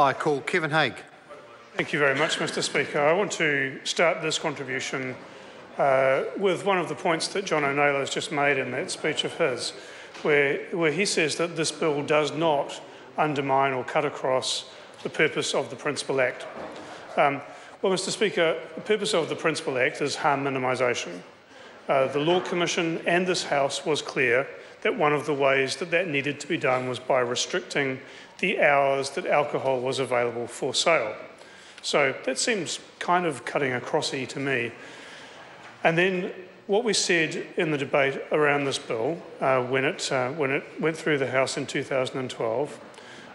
I call Kevin Hague. Thank you very much, Mr Speaker. I want to start this contribution uh, with one of the points that John O'Neill has just made in that speech of his, where, where he says that this bill does not undermine or cut across the purpose of the Principal Act. Um, well, Mr Speaker, the purpose of the Principal Act is harm minimisation. Uh, the Law Commission and this House was clear that one of the ways that that needed to be done was by restricting the hours that alcohol was available for sale. So that seems kind of cutting acrossy to me. And then what we said in the debate around this bill uh, when, it, uh, when it went through the House in 2012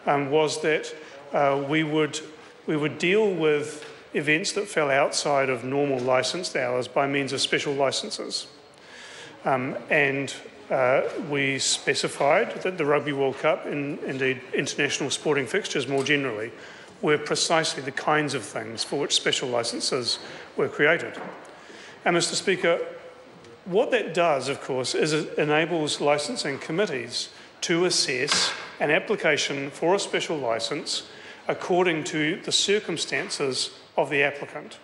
um, was that uh, we, would, we would deal with events that fell outside of normal licensed hours by means of special licenses. Um, and uh, we specified that the Rugby World Cup, and indeed international sporting fixtures more generally, were precisely the kinds of things for which special licenses were created. And Mr Speaker, what that does, of course, is it enables licensing committees to assess an application for a special licence according to the circumstances of the applicant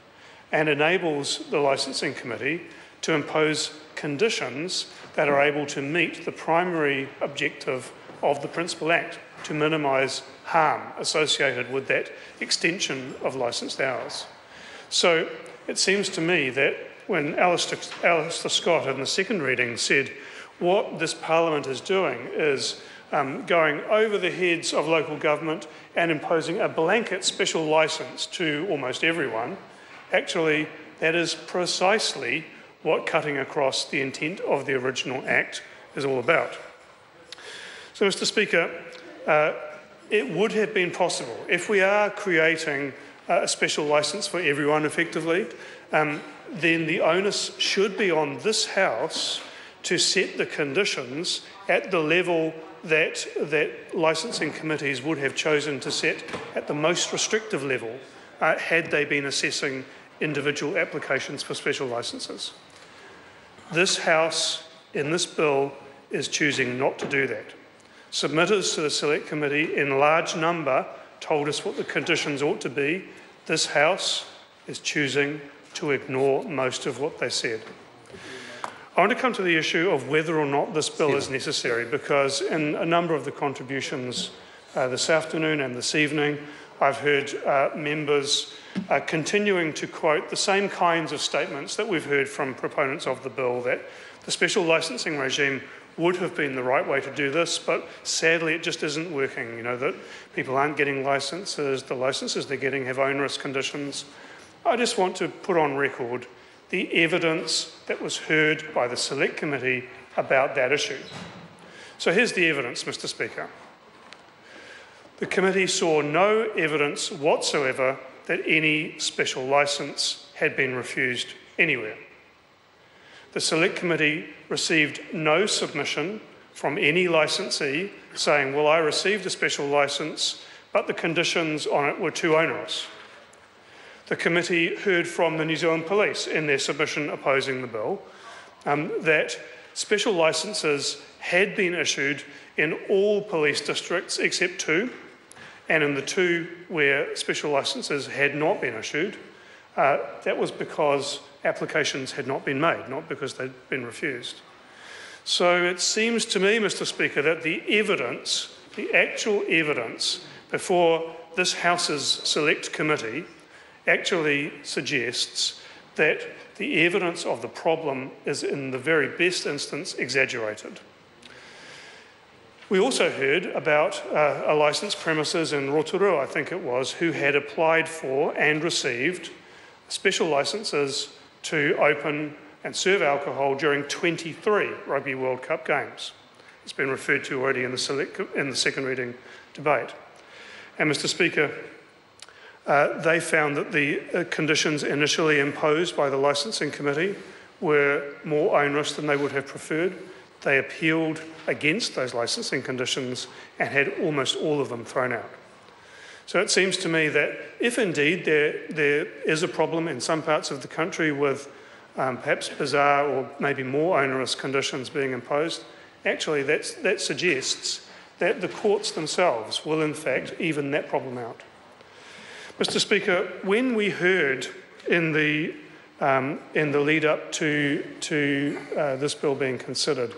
and enables the licensing committee to impose conditions that are able to meet the primary objective of the Principal Act to minimise harm associated with that extension of licensed hours. So it seems to me that when Alastair, Alastair Scott in the second reading said what this Parliament is doing is um, going over the heads of local government and imposing a blanket special licence to almost everyone, actually that is precisely what cutting across the intent of the original Act is all about. So, Mr Speaker, uh, it would have been possible if we are creating a special licence for everyone effectively, um, then the onus should be on this House to set the conditions at the level that, that licensing committees would have chosen to set at the most restrictive level uh, had they been assessing individual applications for special licences. This House, in this bill, is choosing not to do that. Submitters to the Select Committee in large number told us what the conditions ought to be. This House is choosing to ignore most of what they said. I want to come to the issue of whether or not this bill is necessary because in a number of the contributions uh, this afternoon and this evening, I've heard uh, members uh, continuing to quote the same kinds of statements that we've heard from proponents of the bill that the special licensing regime would have been the right way to do this, but sadly it just isn't working. You know, that people aren't getting licenses, the licenses they're getting have onerous conditions. I just want to put on record the evidence that was heard by the Select Committee about that issue. So here's the evidence, Mr Speaker. The committee saw no evidence whatsoever that any special licence had been refused anywhere. The Select Committee received no submission from any licensee saying, Well, I received a special licence, but the conditions on it were too onerous. The committee heard from the New Zealand Police in their submission opposing the bill um, that special licences had been issued in all police districts except two, and in the two where special licences had not been issued, uh, that was because applications had not been made, not because they'd been refused. So it seems to me, Mr Speaker, that the evidence, the actual evidence before this House's select committee actually suggests that the evidence of the problem is, in the very best instance, exaggerated. We also heard about uh, a licensed premises in Rotorua, I think it was, who had applied for and received special licenses to open and serve alcohol during 23 Rugby World Cup games. It's been referred to already in the, select, in the second reading debate. And Mr Speaker, uh, they found that the uh, conditions initially imposed by the licensing committee were more onerous than they would have preferred. They appealed against those licensing conditions and had almost all of them thrown out. So it seems to me that if indeed there, there is a problem in some parts of the country with um, perhaps bizarre or maybe more onerous conditions being imposed, actually that suggests that the courts themselves will in fact even that problem out. Mr Speaker, when we heard in the, um, in the lead up to, to uh, this bill being considered,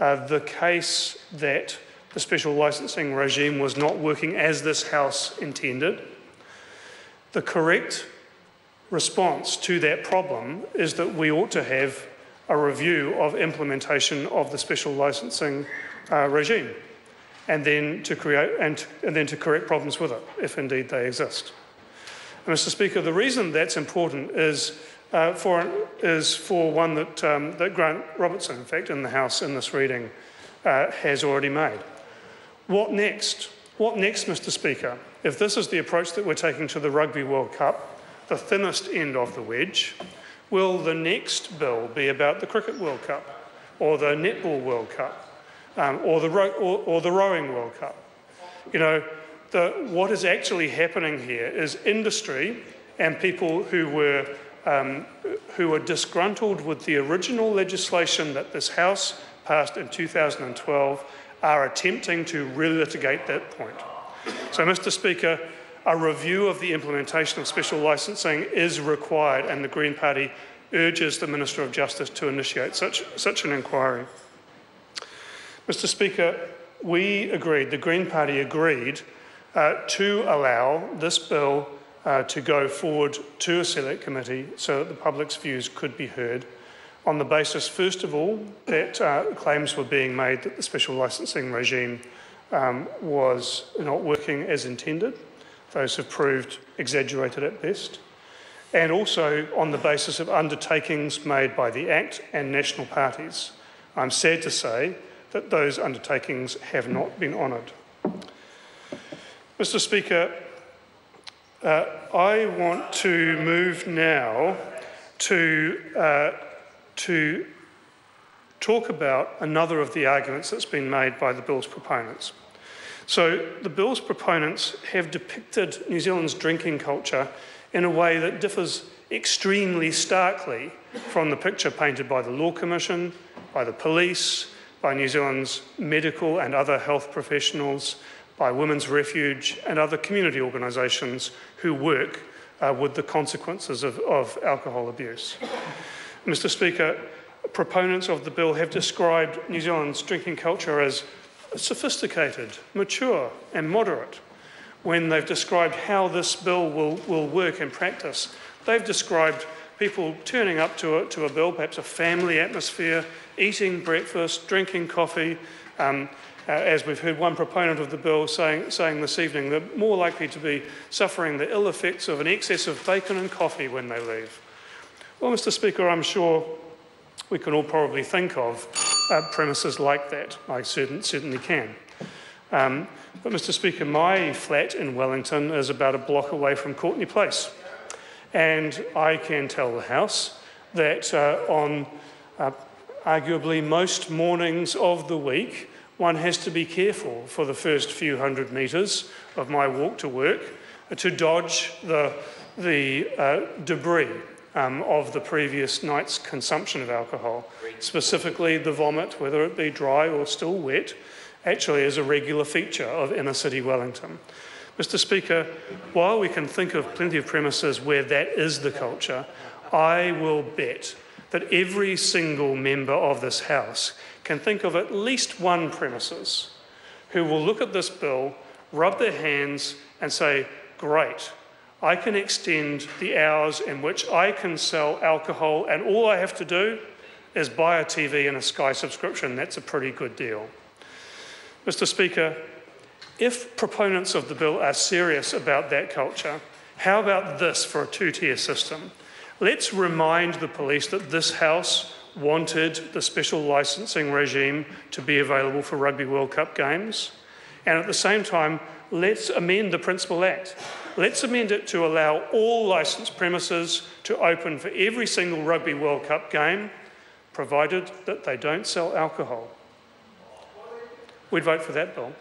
uh, the case that the special licensing regime was not working as this House intended, the correct response to that problem is that we ought to have a review of implementation of the special licensing uh, regime and then to create and, and then to correct problems with it if indeed they exist. And Mr Speaker, the reason that's important is uh, for, is for one that, um, that Grant Robertson, in fact, in the House in this reading, uh, has already made. What next? What next, Mr Speaker? If this is the approach that we're taking to the Rugby World Cup, the thinnest end of the wedge, will the next bill be about the Cricket World Cup or the Netball World Cup um, or, the or, or the Rowing World Cup? You know, the, what is actually happening here is industry and people who were um, who are disgruntled with the original legislation that this House passed in 2012 are attempting to relitigate that point. So, Mr. Speaker, a review of the implementation of special licensing is required, and the Green Party urges the Minister of Justice to initiate such, such an inquiry. Mr. Speaker, we agreed, the Green Party agreed, uh, to allow this bill uh, to go forward to a select committee so that the public's views could be heard on the basis, first of all, that uh, claims were being made that the special licensing regime um, was not working as intended. Those have proved exaggerated at best. And also on the basis of undertakings made by the ACT and national parties. I'm sad to say that those undertakings have not been honoured. Mr Speaker, uh, I want to move now to, uh, to talk about another of the arguments that's been made by the bill's proponents. So, the bill's proponents have depicted New Zealand's drinking culture in a way that differs extremely starkly from the picture painted by the Law Commission, by the police, by New Zealand's medical and other health professionals, by Women's Refuge and other community organisations who work uh, with the consequences of, of alcohol abuse. Mr Speaker, proponents of the bill have described New Zealand's drinking culture as sophisticated, mature and moderate. When they've described how this bill will, will work in practice, they've described people turning up to a, to a bill, perhaps a family atmosphere, eating breakfast, drinking coffee, um, uh, as we've heard one proponent of the bill saying, saying this evening, they're more likely to be suffering the ill effects of an excess of bacon and coffee when they leave. Well, Mr. Speaker, I'm sure we can all probably think of uh, premises like that. I certain, certainly can. Um, but, Mr. Speaker, my flat in Wellington is about a block away from Courtenay Place. And I can tell the House that uh, on uh, arguably most mornings of the week, one has to be careful for the first few hundred metres of my walk to work to dodge the, the uh, debris um, of the previous night's consumption of alcohol. Specifically, the vomit, whether it be dry or still wet, actually is a regular feature of inner city Wellington. Mr. Speaker, while we can think of plenty of premises where that is the culture, I will bet that every single member of this House can think of at least one premises who will look at this bill, rub their hands, and say, Great, I can extend the hours in which I can sell alcohol, and all I have to do is buy a TV and a Sky subscription. That's a pretty good deal. Mr. Speaker, if proponents of the bill are serious about that culture, how about this for a two tier system? Let's remind the police that this House wanted the special licensing regime to be available for Rugby World Cup games. And at the same time, let's amend the Principal Act. Let's amend it to allow all licensed premises to open for every single Rugby World Cup game, provided that they don't sell alcohol. We'd vote for that bill.